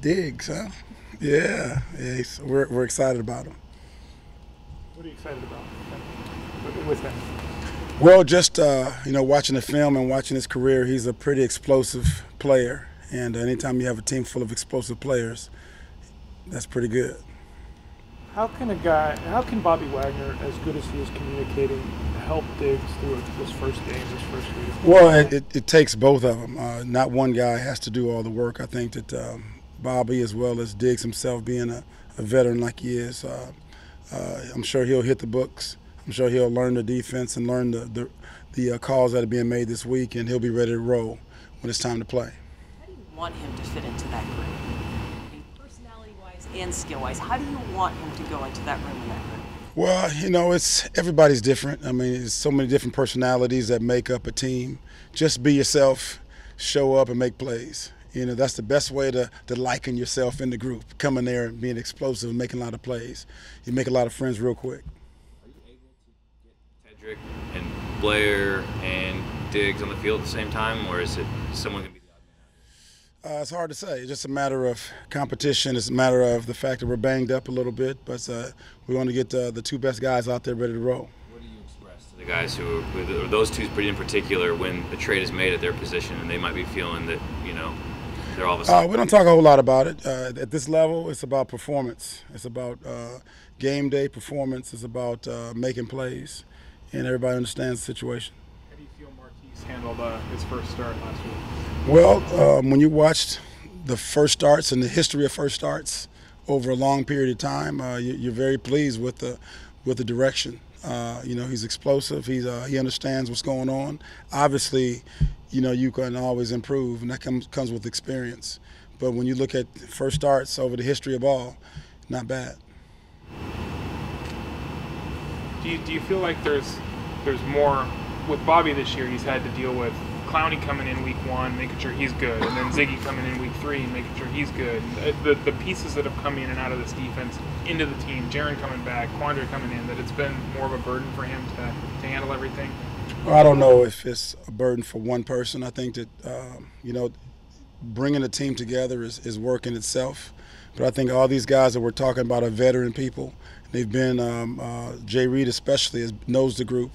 Diggs, huh? Yeah, yeah we're, we're excited about him. What are you excited about with him? Well, just uh, you know, watching the film and watching his career, he's a pretty explosive player. And anytime you have a team full of explosive players, that's pretty good. How can a guy, how can Bobby Wagner, as good as he is communicating, help Diggs through this first game, this first week? Well, it, it, it takes both of them. Uh, not one guy has to do all the work. I think that um, Bobby, as well as Diggs himself, being a, a veteran like he is, uh, uh, I'm sure he'll hit the books. I'm sure he'll learn the defense and learn the the, the uh, calls that are being made this week, and he'll be ready to roll when it's time to play. How do you want him to fit into that group? Personality-wise and skill-wise, how do you want him to go into that room in that group? Well, you know, it's everybody's different. I mean, there's so many different personalities that make up a team. Just be yourself, show up, and make plays. You know, that's the best way to, to liken yourself in the group. Coming there and being explosive and making a lot of plays. You make a lot of friends real quick. Are you able to get Tedric and Blair and Diggs on the field at the same time, or is it someone going to be uh, it's hard to say. It's just a matter of competition. It's a matter of the fact that we're banged up a little bit, but uh, we want to get uh, the two best guys out there ready to roll. What do you express to the guys who, are, those two in particular, when a trade is made at their position and they might be feeling that, you know, they're all of a sudden? Uh, we don't talk a whole lot about it. Uh, at this level, it's about performance. It's about uh, game day performance. It's about making plays, and everybody understands the situation. How do you feel Marquise handled his first start last week? Well, um, when you watched the first starts and the history of first starts over a long period of time, uh, you, are very pleased with the with the direction. Uh, you know, he's explosive. He's uh, he understands what's going on. Obviously, you know you can always improve, and that comes comes with experience. But when you look at first starts over the history of ball, not bad. Do you, do you feel like there's there's more with Bobby this year? He's had to deal with Clowney coming in week one, making sure he's good, and then Ziggy coming in three, making sure he's good. The, the pieces that have come in and out of this defense into the team, Jarran coming back, Quandre coming in, that it's been more of a burden for him to, to handle everything? Well, I don't know if it's a burden for one person. I think that, um, you know, bringing a team together is, is work in itself. But I think all these guys that we're talking about are veteran people. They've been, um, uh, Jay Reed especially, has, knows the group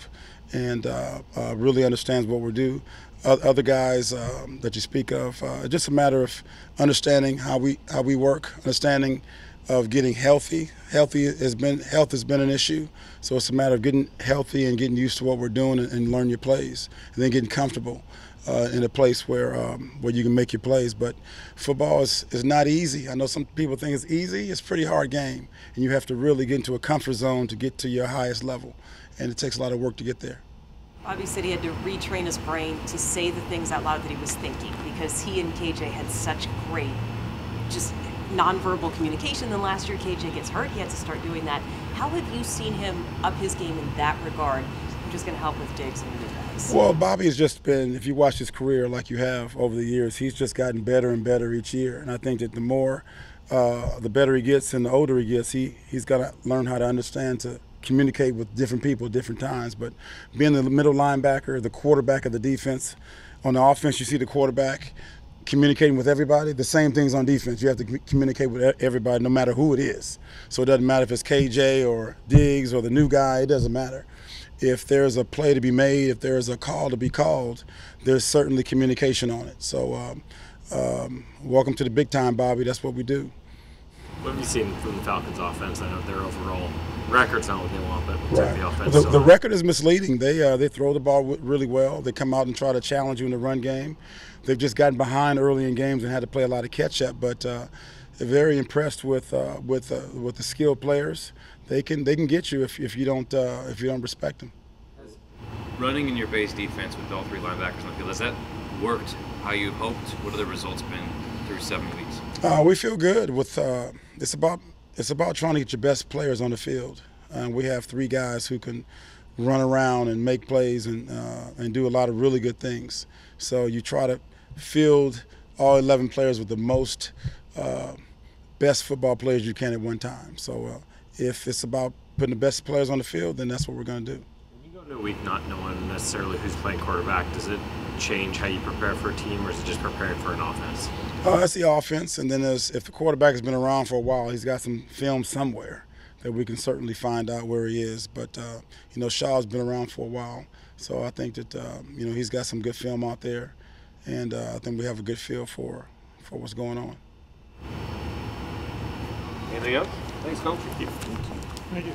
and uh, uh, really understands what we do other guys um, that you speak of. Uh, just a matter of understanding how we how we work, understanding of getting healthy. Healthy has been health has been an issue, so it's a matter of getting healthy and getting used to what we're doing and, and learn your plays, and then getting comfortable. Uh, in a place where um, where you can make your plays, but football is, is not easy. I know some people think it's easy. It's a pretty hard game, and you have to really get into a comfort zone to get to your highest level, and it takes a lot of work to get there. Bobby said he had to retrain his brain to say the things out loud that he was thinking because he and KJ had such great, just nonverbal communication. Then last year KJ gets hurt, he had to start doing that. How have you seen him up his game in that regard, which is going to help with Diggs and the guys? Well, Bobby has just been, if you watch his career like you have over the years, he's just gotten better and better each year. And I think that the more, uh, the better he gets and the older he gets, he, he's got to learn how to understand to communicate with different people at different times. But being the middle linebacker, the quarterback of the defense, on the offense, you see the quarterback communicating with everybody. The same things on defense. You have to communicate with everybody, no matter who it is. So it doesn't matter if it's KJ or Diggs or the new guy. It doesn't matter. If there's a play to be made, if there's a call to be called, there's certainly communication on it. So, um, um, welcome to the big time, Bobby. That's what we do. What have you seen from the Falcons' offense? I know their overall record's not what they want, but right. the offense. The, the, record is misleading. They uh, they throw the ball really well. They come out and try to challenge you in the run game. They've just gotten behind early in games and had to play a lot of catch up. But uh, very impressed with uh, with uh, with the skilled players. They can they can get you if, if you don't uh, if you don't respect them. Running in your base defense with all three linebackers on the field has that worked how you hoped? What are the results been through seven weeks? Uh, we feel good with it's about it's about trying to get your best players on the field. And we have three guys who can run around and make plays and uh, and do a lot of really good things. So you try to field all 11 players with the most uh, best football players you can at one time. So uh, if it's about putting the best players on the field, then that's what we're going to do. When you go to a week not knowing necessarily who's playing quarterback, does it change how you prepare for a team, or is it just preparing for an offense? Oh, that's the offense, and then there's, if the quarterback has been around for a while, he's got some film somewhere that we can certainly find out where he is. But uh, you know, Schaub's been around for a while, so I think that uh, you know he's got some good film out there, and uh, I think we have a good feel for for what's going on. Anything else? Thanks, Coach. Thank you.